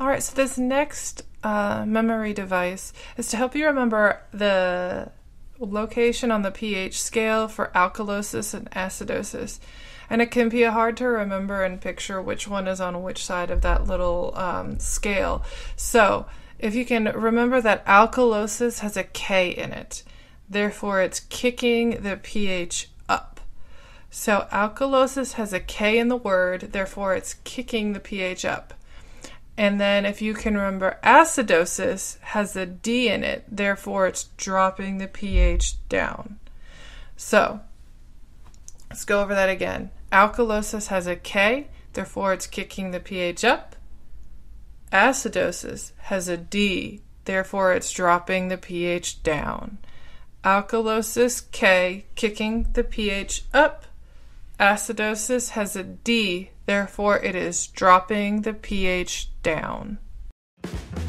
All right, so this next uh, memory device is to help you remember the location on the pH scale for alkalosis and acidosis. And it can be hard to remember and picture which one is on which side of that little um, scale. So, if you can remember that alkalosis has a K in it, therefore it's kicking the pH up. So, alkalosis has a K in the word, therefore it's kicking the pH up. And then if you can remember, acidosis has a D in it, therefore it's dropping the pH down. So let's go over that again. Alkalosis has a K, therefore it's kicking the pH up. Acidosis has a D, therefore it's dropping the pH down. Alkalosis K, kicking the pH up. Acidosis has a D, therefore it is dropping the pH down.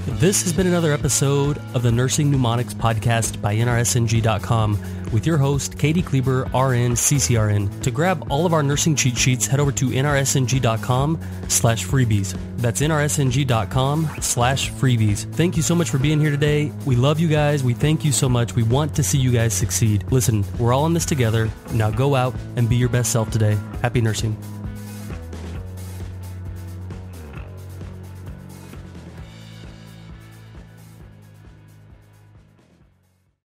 This has been another episode of the Nursing Mnemonics podcast by NRSNG.com with your host, Katie Kleber, RN, CCRN. To grab all of our nursing cheat sheets, head over to NRSNG.com slash freebies. That's NRSNG.com slash freebies. Thank you so much for being here today. We love you guys. We thank you so much. We want to see you guys succeed. Listen, we're all in this together. Now go out and be your best self today. Happy nursing.